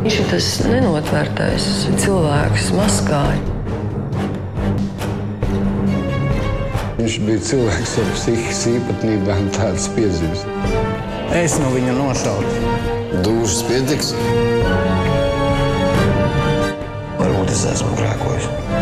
Viņš ir tas nenotvērtais cilvēks, maskāja. Viņš bija cilvēks ar psihiskas īpatnībām, tādas piezīmes. Es no viņa nošautu. Dūšas pietiks. Varbūt es esmu grēkojis.